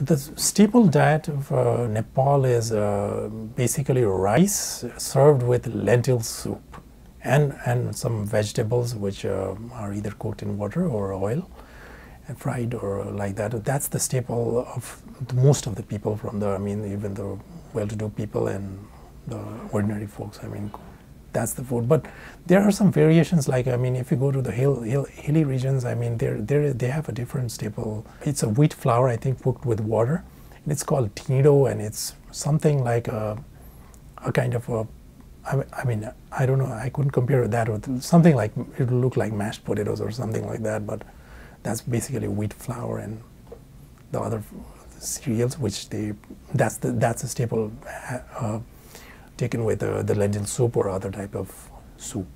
the staple diet of uh, Nepal is uh, basically rice served with lentil soup and, and some vegetables which uh, are either cooked in water or oil and fried or like that. That's the staple of most of the people from the, I mean, even the well-to-do people and the ordinary folks. I mean, that's the food. But there are some variations. Like I mean, if you go to the hill, hill hilly regions, I mean, they they have a different staple. It's a wheat flour, I think, cooked with water, and it's called dhindo, and it's something like a a kind of a I mean, I don't know. I couldn't compare that with something like it would look like mashed potatoes or something like that. But that's basically wheat flour and the other cereals, which they that's the that's a staple uh, taken with uh, the lentil soup or other type of soup.